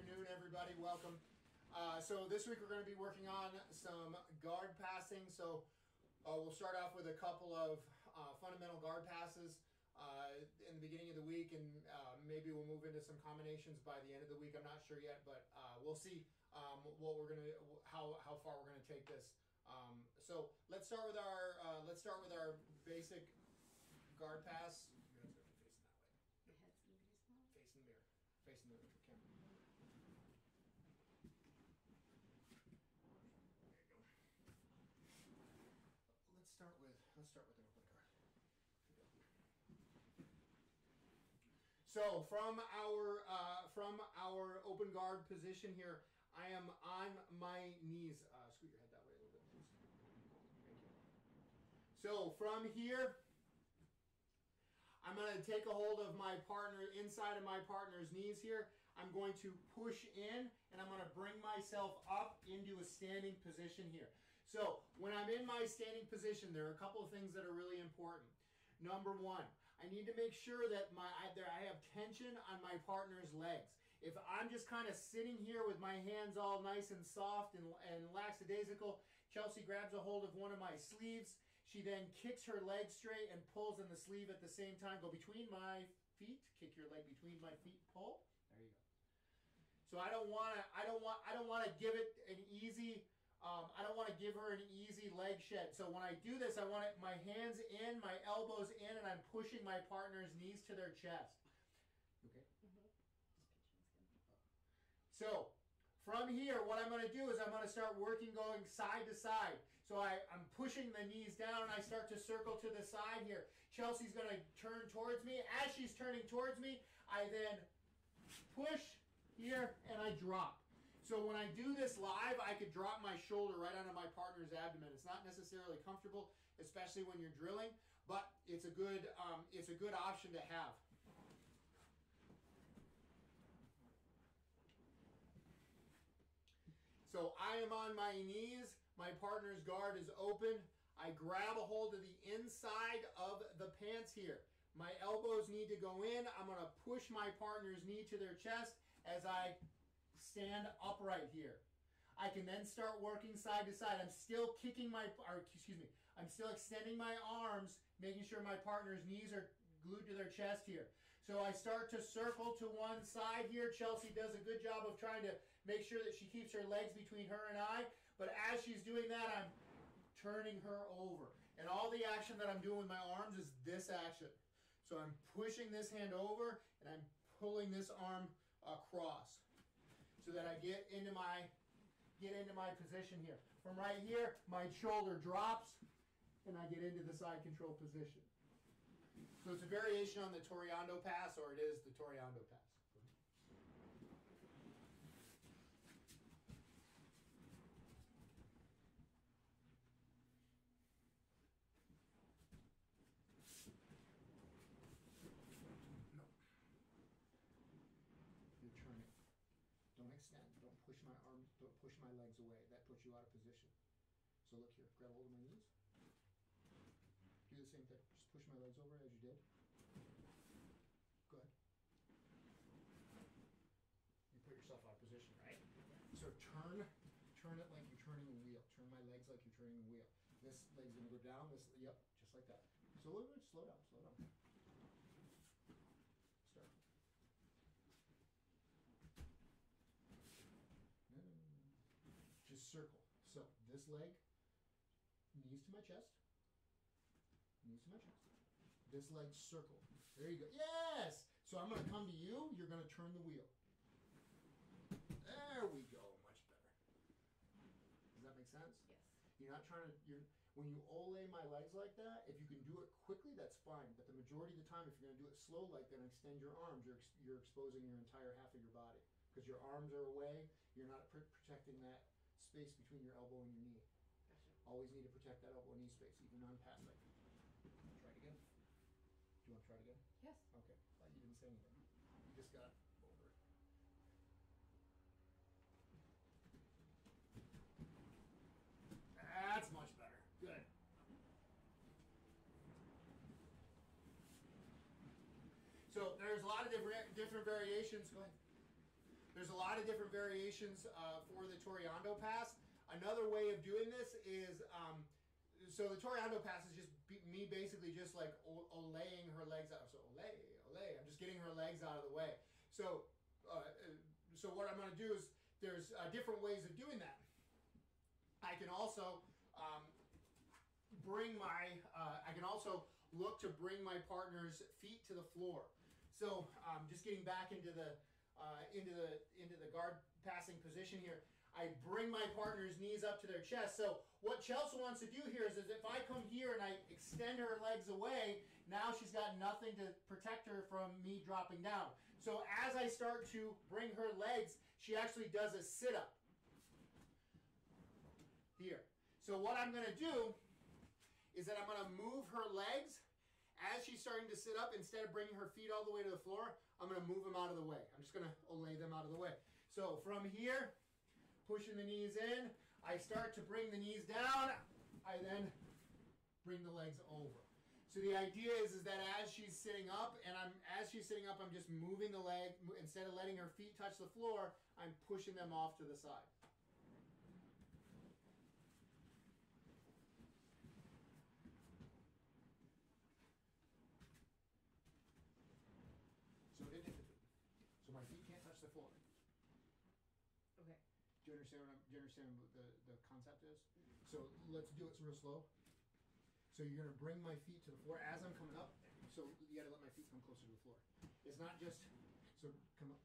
afternoon, everybody. Welcome. Uh, so this week we're going to be working on some guard passing. So uh, we'll start off with a couple of uh, fundamental guard passes uh, in the beginning of the week, and uh, maybe we'll move into some combinations by the end of the week. I'm not sure yet, but uh, we'll see um, what we're going to how how far we're going to take this. Um, so let's start with our let's start with our basic guard pass. You guys are facing that way. Your head's gonna be small. Facing the mirror. Facing the camera. There you go. Let's start with let's start with an open. So from our uh, from our open guard position here, I am on my knees. Uh, scoot your head that way a little bit, please. Thank you. So from here, I'm going to take a hold of my partner inside of my partner's knees here. I'm going to push in and I'm going to bring myself up into a standing position here. So when I'm in my standing position, there are a couple of things that are really important. Number one, I need to make sure that my I, there, I have tension on my partner's legs. If I'm just kind of sitting here with my hands all nice and soft and, and lackadaisical, Chelsea grabs a hold of one of my sleeves. She then kicks her leg straight and pulls in the sleeve at the same time. Go between my feet. Kick your leg between my feet. Pull. There you go. So I don't want to. I don't want. I don't want to give it an easy. Um, I don't want to give her an easy leg shed. So when I do this, I want it, my hands in, my elbows in, and I'm pushing my partner's knees to their chest. Okay. So from here, what I'm going to do is I'm going to start working going side to side. So I, I'm pushing the knees down and I start to circle to the side here. Chelsea's going to turn towards me. As she's turning towards me, I then push here and I drop. So when I do this live, I could drop my shoulder right onto my partner's abdomen. It's not necessarily comfortable, especially when you're drilling, but it's a good um, it's a good option to have. So I am on my knees. My partner's guard is open. I grab a hold of the inside of the pants here. My elbows need to go in. I'm going to push my partner's knee to their chest as I stand upright here. I can then start working side to side. I'm still kicking my, or excuse me, I'm still extending my arms, making sure my partner's knees are glued to their chest here. So I start to circle to one side here. Chelsea does a good job of trying to make sure that she keeps her legs between her and I. But as she's doing that, I'm turning her over. And all the action that I'm doing with my arms is this action. So I'm pushing this hand over and I'm pulling this arm across so that I get into my get into my position here. From right here, my shoulder drops and I get into the side control position. So it's a variation on the Torreando pass, or it is the Torreando pass. No. You're turning. Don't extend. Don't push my arm. Don't push my legs away. That puts you out of position. So look here. Grab hold of my knees. Do the same thing. Just push my legs over as you did. Good. You put yourself out of position, right? So turn, turn it like you're turning a wheel. Turn my legs like you're turning a wheel. This leg's gonna go down. This, yep, just like that. So a little bit. Slow down. Slow down. Start. No, no, no, no. Just circle. So this leg, knees to my chest. Knees to my chest. This leg circle. There you go. Yes! So I'm going to come to you. You're going to turn the wheel. There we go. Much better. Does that make sense? Yes. You're not trying to. You're when you ole my legs like that. If you can do it quickly, that's fine. But the majority of the time, if you're going to do it slow like that and extend your arms, you're ex- you're exposing your entire half of your body because your arms are away. You're not pr- protecting that space between your elbow and your knee. Gotcha. Always need to protect that elbow and knee space, even on pass like. Try it again. Do you want to try it again? Yes. Okay. Like you didn't say anything. You just got over it. That's much better. Good. So there's a lot of different different variations. Go ahead. There's a lot of different variations uh, for the Torreando pass. Another way of doing this is um, so the Torreando pass is just me basically just like olaying her legs out. So olay, olay. I'm just getting her legs out of the way. So uh, uh, so what I'm going to do is there's uh, different ways of doing that. I can also um, bring my uh, I can also look to bring my partner's feet to the floor. So um, just getting back into the uh, into the into the guard passing position here. I bring my partner's knees up to their chest. So what Chelsea wants to do here is, is if I come here and I extend her legs away, now she's got nothing to protect her from me dropping down. So as I start to bring her legs, she actually does a sit up here. So what I'm going to do is that I'm going to move her legs as she's starting to sit up. Instead of bringing her feet all the way to the floor, I'm to move them out of the way. I'm just to lay them out of the way. So from here, pushing the knees in, I start to bring the knees down. I then bring the legs over. So the idea is, is that as she's sitting up, and I'm as she's sitting up, I'm just moving the leg instead of letting her feet touch the floor. I'm pushing them off to the side. So it, so my feet can't touch the floor. Okay. Do you understand what I'm, do you understand what the, the concept is? Mm-hmm. So let's do it real slow. So you're gonna bring my feet to the floor as I'm coming up. So you gotta let my feet come closer to the floor. It's not just so come up.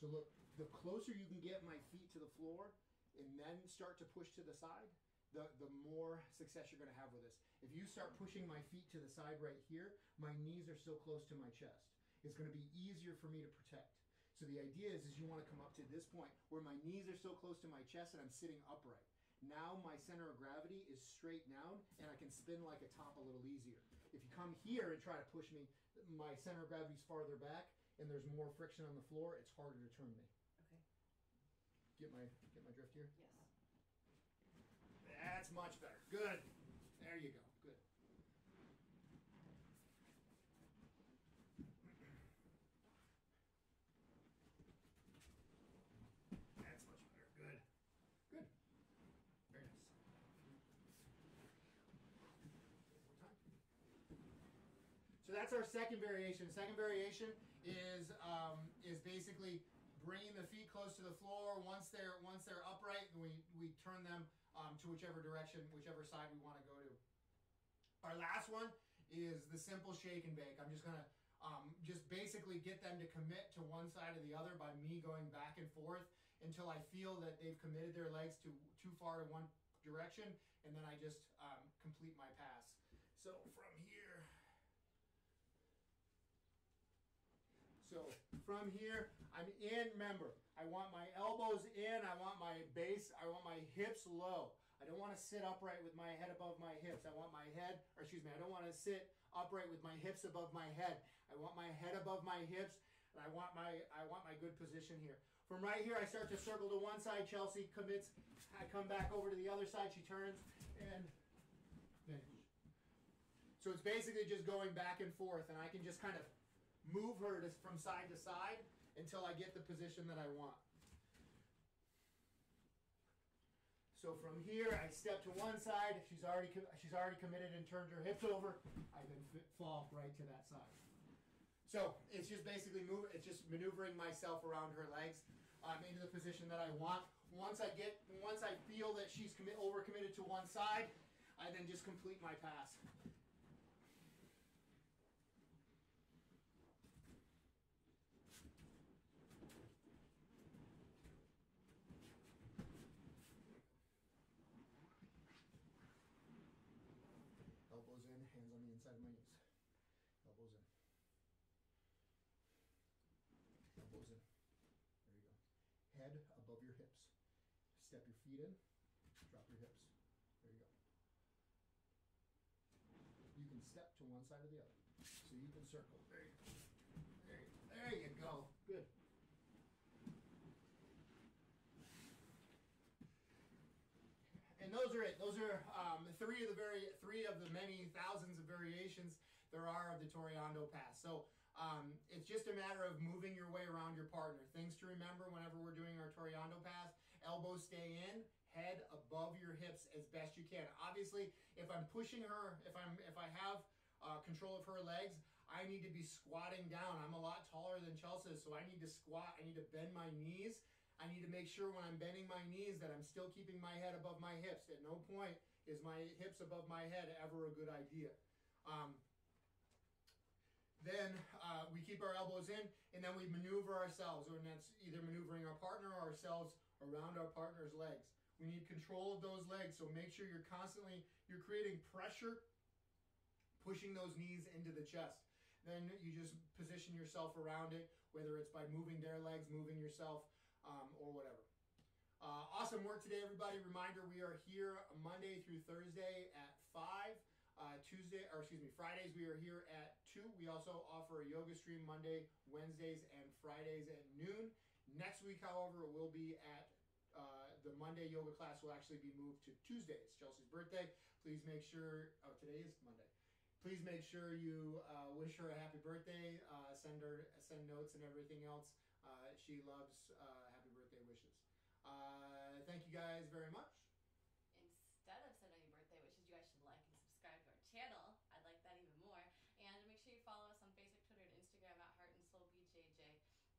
So look, the closer you can get my feet to the floor and then start to push to the side, the, the more success you're gonna have with this. If you start pushing my feet to the side right here, my knees are still close to my chest. It's gonna be easier for me to protect. So the idea is, is you want to come up to this point where my knees are so close to my chest and I'm sitting upright. Now my center of gravity is straight down and I can spin like a top a little easier. If you come here and try to push me, my center of gravity is farther back and there's more friction on the floor. It's harder to turn me. Okay. Get my get my drift here. Yes. That's much better. Good. There you go. Good. That's much better. Good. Good. Very nice. One more time. So that's our second variation. Second variation is um, is basically bringing the feet close to the floor. Once they're once they're upright, we we turn them um, to whichever direction, whichever side we want to go to. Our last one is the simple shake and bake. I'm just gonna um, just basically get them to commit to one side or the other by me going back and forth until I feel that they've committed their legs to too far to one direction, and then I just um, complete my pass. So from here. So from here, I'm in. Remember, I want my elbows in. I want my base. I want my hips low. I don't want to sit upright with my head above my hips. I want my head, or excuse me, I don't want to sit upright with my hips above my head. I want my head above my hips, and I want my I want my good position here. From right here, I start to circle to one side. Chelsea commits. I come back over to the other side. She turns and finish. So it's basically just going back and forth, and I can just kind of move her to, from side to side until I get the position that I want. So from here, I step to one side. She's already she's already committed and turned her hips over, I then fall right to that side. So it's just basically move. It's just maneuvering myself around her legs um, into the position that I want. Once I get, once I feel that she's commi- over committed to one side, I then just complete my pass. Elbows in, hands on the inside of my knees. Elbows in. Elbows in. There you go. Head above your hips. Step your feet in. Drop your hips. There you go. You can step to one side or the other. So you can circle. There you go. There you, there you go. Good. And those are it. Those are um, three of the very three of the many thousands of variations there are of the Torreando Pass. So Um, it's just a matter of moving your way around your partner. Things to remember whenever we're doing our Torreando pass: elbows stay in, head above your hips as best you can. Obviously, if I'm pushing her, if I'm if I have uh, control of her legs, I need to be squatting down. I'm a lot taller than Chelsea, so I need to squat. I need to bend my knees. I need to make sure when I'm bending my knees that I'm still keeping my head above my hips. At no point is my hips above my head ever a good idea. Um, then uh, we keep our elbows in, and then we maneuver ourselves, and that's either maneuvering our partner or ourselves around our partner's legs. We need control of those legs, so make sure you're constantly you're creating pressure, pushing those knees into the chest. Then you just position yourself around it, whether it's by moving their legs, moving yourself, um, or whatever. Uh, awesome work today, everybody. Reminder: we are here Monday through Thursday at five. Uh, Tuesday, or excuse me, Fridays we are here at 2. We also offer a yoga stream Monday, Wednesdays, and Fridays at noon. Next week, however, will be at uh, the Monday yoga class will actually be moved to Tuesdays. Chelsea's birthday. Please make sure, oh, today is Monday. Please make sure you uh, wish her a happy birthday. Uh, send her send notes and everything else. Uh, she loves uh, happy birthday wishes. Uh, thank you guys very much. Instead of sending birthday wishes, you guys should like and subscribe to our channel. I'd like that even more. And make sure you follow us on Facebook, Twitter, and Instagram at Heart and Soul BJJ.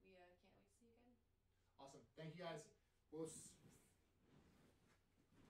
We uh, can't wait to see you again. Awesome. Thank you guys. We'll.